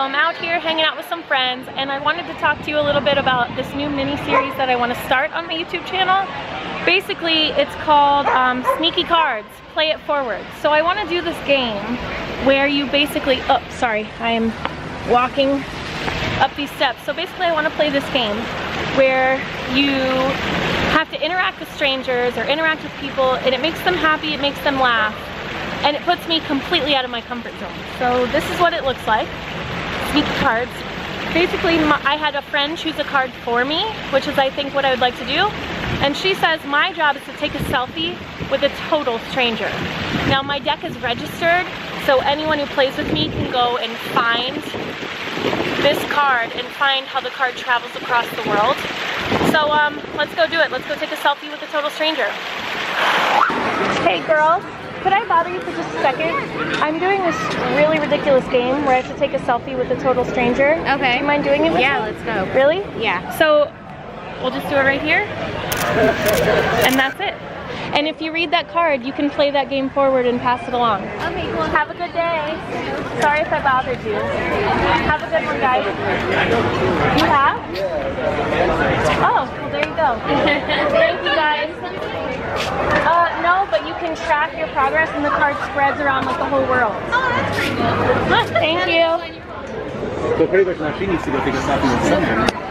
I'm out here hanging out with some friends and I wanted to talk to you a little bit about this new mini series that I want to start on my YouTube channel. Basically, it's called um, Sneaky Cards, Play It Forward. So I want to do this game where you basically, oh, sorry, I am walking up these steps. So basically I want to play this game where you have to interact with strangers or interact with people and it makes them happy, it makes them laugh, and it puts me completely out of my comfort zone. So this is what it looks like, sneaky cards. Basically, my, I had a friend choose a card for me, which is I think what I would like to do, and she says my job is to take a selfie with a total stranger. Now my deck is registered, so anyone who plays with me can go and find this card and find how the card travels across the world. So um, let's go do it. Let's go take a selfie with a total stranger. Could I bother you for just a second? I'm doing this really ridiculous game where I have to take a selfie with a total stranger. Okay. Do you mind doing it with Yeah, me? let's go. Really? Yeah. So we'll just do it right here. And that's it. And if you read that card, you can play that game forward and pass it along. Okay, cool. Have a good day. Sorry if I bothered you. Have a good one, guys. You have? Oh, well, there you go. Thank you, guys. Uh, no, but you can track your progress and the card spreads around like the whole world. Oh, that's pretty cool. Thank you. So pretty much now she needs to go take a selfie with someone.